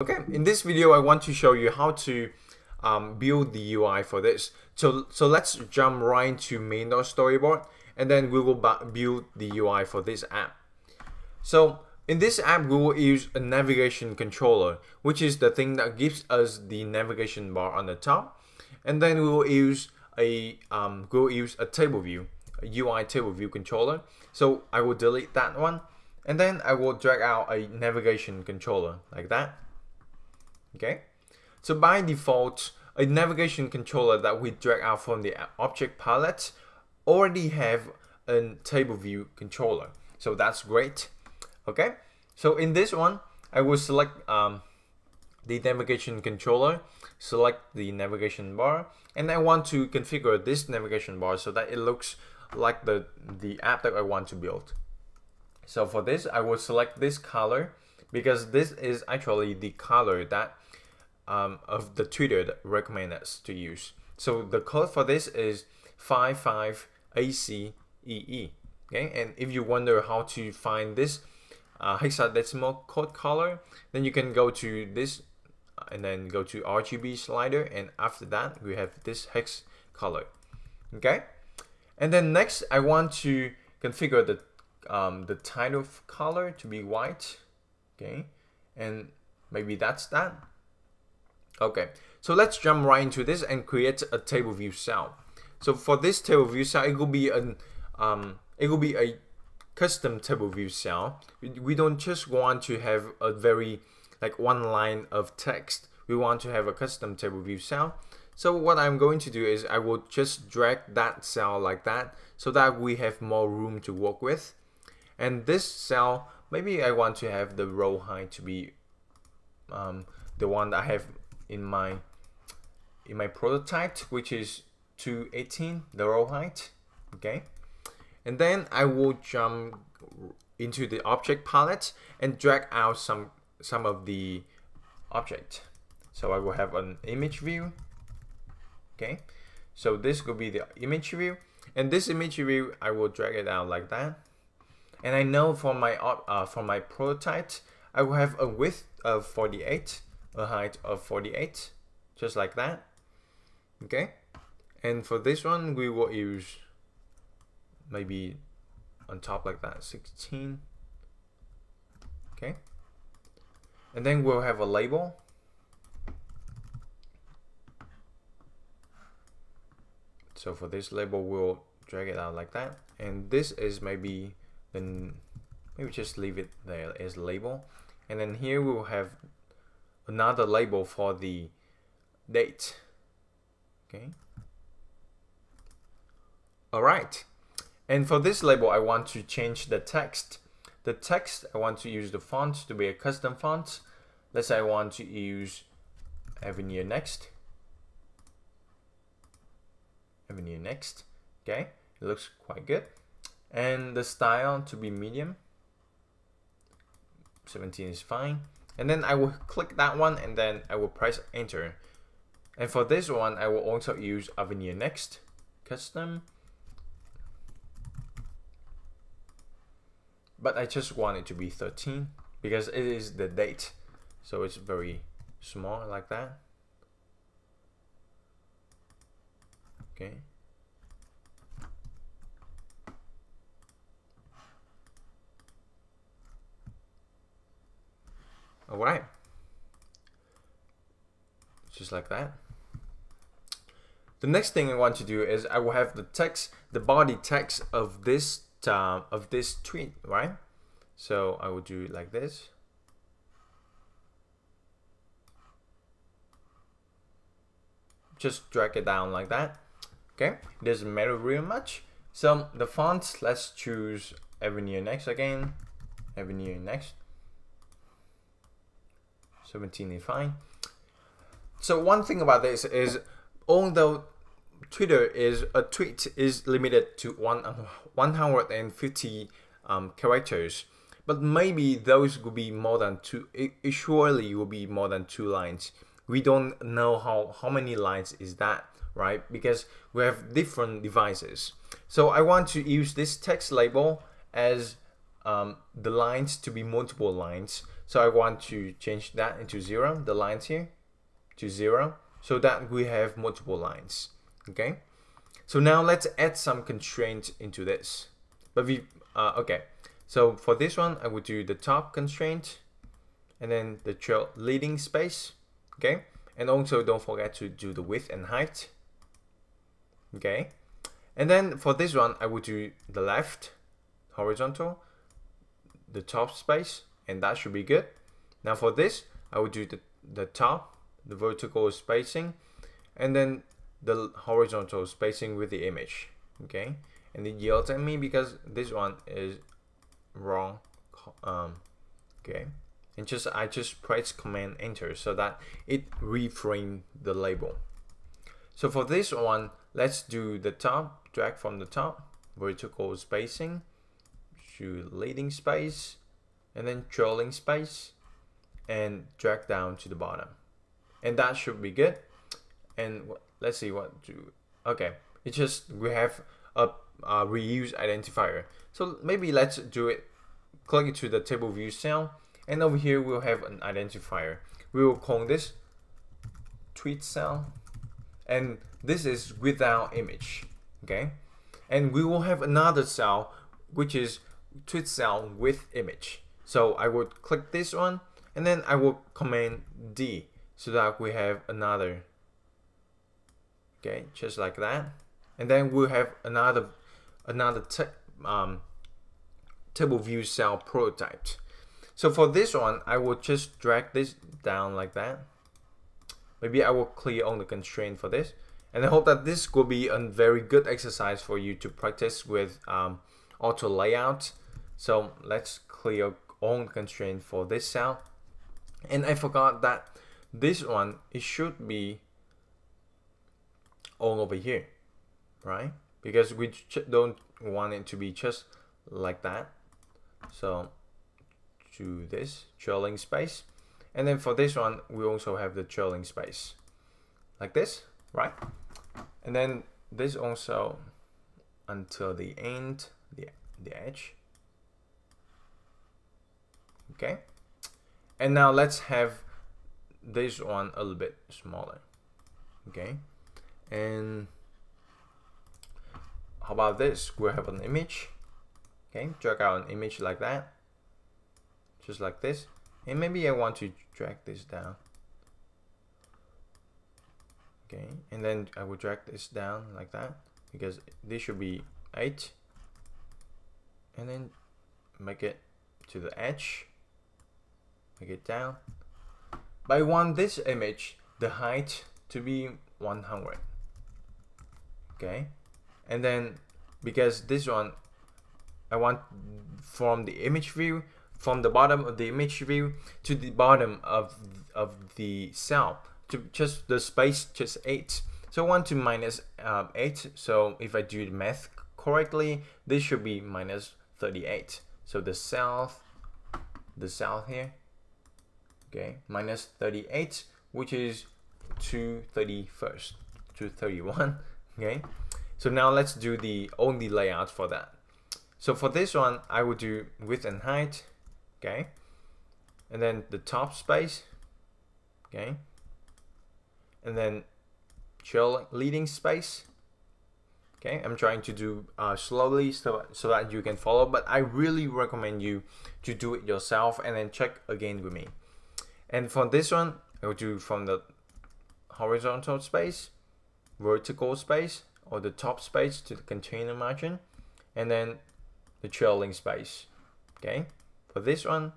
Okay, in this video, I want to show you how to um, build the UI for this. So, so let's jump right into main.storyboard and then we will build the UI for this app. So in this app, we will use a navigation controller, which is the thing that gives us the navigation bar on the top. And then we will use a um, we will use a table view, a UI table view controller. So I will delete that one, and then I will drag out a navigation controller like that okay? So by default, a navigation controller that we drag out from the object palette already have a table view controller. So that's great, okay? So in this one, I will select um, the navigation controller, select the navigation bar, and I want to configure this navigation bar so that it looks like the, the app that I want to build. So for this, I will select this color because this is actually the color that um, of the Twitter that recommend us to use. So the code for this is 55ACEE. Okay, and if you wonder how to find this uh, hexadecimal code color, then you can go to this uh, and then go to RGB slider, and after that we have this hex color. Okay, and then next I want to configure the um, the title color to be white. Okay, and maybe that's that. Okay, so let's jump right into this and create a table view cell. So for this table view cell, it will be an um, it will be a custom table view cell. We don't just want to have a very like one line of text. We want to have a custom table view cell. So what I'm going to do is I will just drag that cell like that so that we have more room to work with. And this cell, maybe I want to have the row height to be um, the one that I have in my in my prototype which is 218 the row height okay? And then I will jump into the object palette and drag out some some of the object. So I will have an image view okay? So this will be the image view. And this image view I will drag it out like that. And I know for my uh, for my prototype I will have a width of 48 a height of 48 just like that okay? And for this one we will use maybe on top like that 16 okay? And then we'll have a label. So for this label we'll drag it out like that. And this is maybe then maybe just leave it there as label. And then here we'll have another label for the date. Okay. All right. And for this label, I want to change the text. The text, I want to use the font to be a custom font. Let's say I want to use Avenir Next. Avenir Next. Okay, it looks quite good. And the style to be medium. 17 is fine and then I will click that one and then I will press enter. And for this one I will also use Avenir Next custom. But I just want it to be 13 because it is the date. So it's very small like that. Okay All right. Just like that. The next thing I want to do is I will have the text, the body text of this uh, of this tweet, right? So I will do it like this. Just drag it down like that. Okay, it doesn't matter really much. So the fonts, let's choose Avenir Next again. Avenir Next. 17 is fine. So one thing about this is, although Twitter is a tweet is limited to one 150 um, characters, but maybe those will be more than two. It, it surely will be more than two lines. We don't know how how many lines is that, right? Because we have different devices. So I want to use this text label as um, the lines to be multiple lines so I want to change that into zero the lines here to zero so that we have multiple lines okay? So now let's add some constraints into this. But we uh, okay. So for this one I would do the top constraint and then the trail leading space okay? And also don't forget to do the width and height okay? And then for this one I would do the left horizontal the top space and that should be good. Now for this I would do the, the top the vertical spacing and then the horizontal spacing with the image okay? And it yells at me because this one is wrong um, okay? And just I just press command enter so that it reframe the label. So for this one let's do the top drag from the top vertical spacing to leading space and then trailing space and drag down to the bottom. And that should be good. And let's see what do okay. It's just we have a, a reuse identifier. So maybe let's do it click it to the table view cell. And over here we'll have an identifier. We will call this tweet cell. And this is without image okay? And we will have another cell which is tweet cell with image so I would click this one and then I will command D so that we have another. Okay just like that. And then we'll have another another um, table view cell prototyped so for this one I will just drag this down like that. Maybe I will clear on the constraint for this. And I hope that this will be a very good exercise for you to practice with um, auto layout. So let's clear on constraint for this cell. And I forgot that this one it should be all over here right? Because we don't want it to be just like that. So to this trailing space. And then for this one we also have the trailing space. Like this right? And then this also until the end the, the edge okay. And now let's have this one a little bit smaller. Okay. And how about this? We have an image? Okay. Drag out an image like that. Just like this. And maybe I want to drag this down. Okay. And then I will drag this down like that because this should be 8 and then make it to the edge make it down. But I want this image the height to be 100 okay? And then because this one I want from the image view from the bottom of the image view to the bottom of of the cell to just the space just 8 so I want to minus, uh, 8 so if I do the math correctly this should be minus 38 so the south the south here okay minus 38 which is 231st 231 okay? So now let's do the only layout for that. So for this one I will do width and height okay? And then the top space okay? And then chill leading space okay? I'm trying to do uh, slowly so, so that you can follow but i really recommend you to do it yourself and then check again with me and for this one, I will do from the horizontal space, vertical space, or the top space to the container margin, and then the trailing space. Okay, for this one,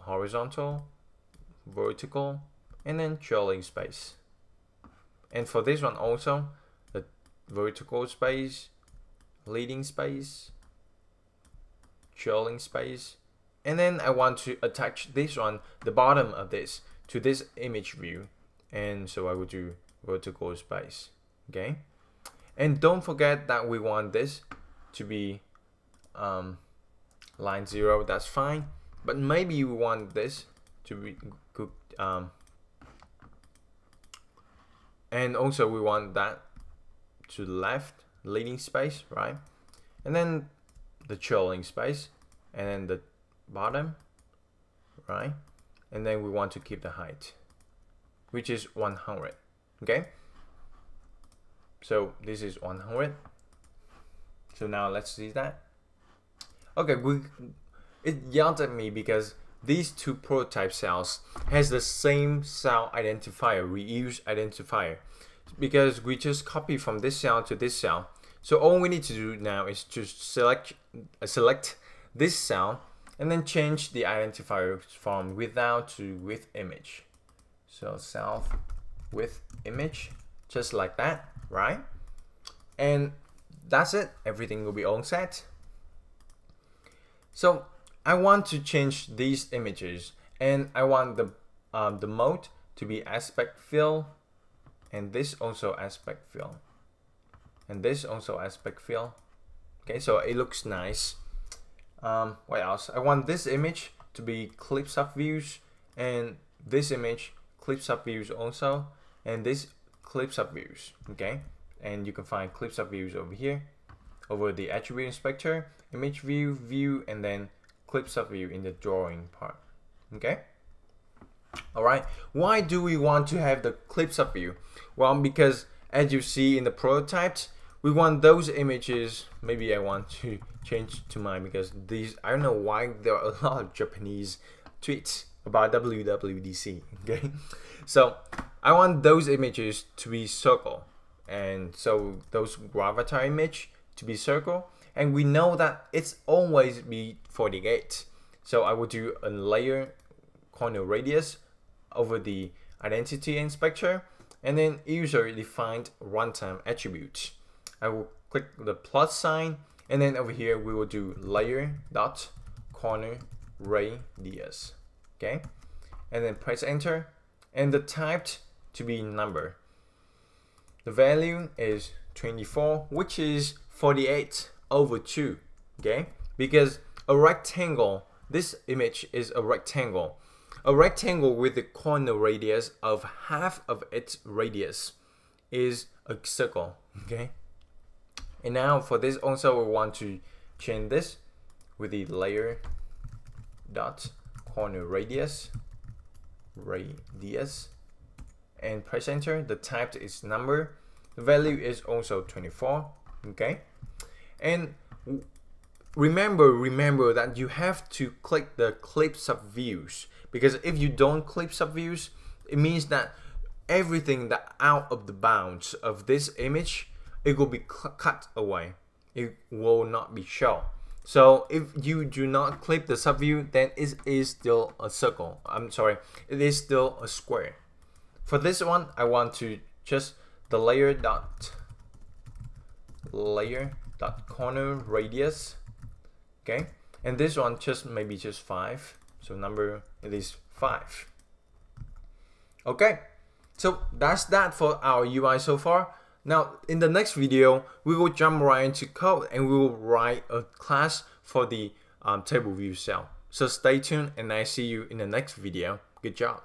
horizontal, vertical, and then trailing space. And for this one also, the vertical space, leading space, trailing space, and then I want to attach this one, the bottom of this, to this image view. And so I will do vertical space, okay? And don't forget that we want this to be um, line zero, that's fine. But maybe we want this to be good. Um, and also we want that to the left, leading space, right? And then the trailing space, and then the bottom right? And then we want to keep the height which is 100 okay? So this is 100 so now let's see that. Okay we it yelled at me because these two prototype cells has the same cell identifier reuse identifier because we just copy from this cell to this cell. So all we need to do now is to select uh, select this cell and then change the identifier from without to with image. So self with image just like that right? And that's it. Everything will be all set. So I want to change these images and I want the um, the mode to be aspect fill and this also aspect fill. And this also aspect fill. Okay so it looks nice um, what else? I want this image to be clip sub views and this image clip sub views also and this clip sub views okay? And you can find clip sub views over here over the attribute inspector image view view and then clip sub view in the drawing part okay? All right why do we want to have the clip sub view? Well because as you see in the prototypes we want those images maybe I want to change to mine because these I don't know why there are a lot of Japanese tweets about WWDC okay? So I want those images to be circle. And so those gravatar image to be circle. And we know that it's always be 48 so I will do a layer corner radius over the identity inspector and then user defined runtime attribute I will click the plus sign and then over here we will do layer dot corner radius okay? And then press enter and the typed to be number. The value is 24 which is 48 over 2 okay? Because a rectangle this image is a rectangle. A rectangle with a corner radius of half of its radius is a circle okay and now for this also we want to change this with the layer dot corner radius radius and press enter. The type is number. The value is also 24 okay? And remember remember that you have to click the clip sub views because if you don't clip sub views it means that everything that out of the bounds of this image it will be cut away. It will not be shown. So if you do not clip the subview then it is still a circle. I'm sorry it is still a square. For this one I want to just the layer dot layer dot corner radius okay? And this one just maybe just five. So number it is five. Okay? So that's that for our UI so far now in the next video we will jump right into code and we will write a class for the um, table view cell. So stay tuned and I see you in the next video. Good job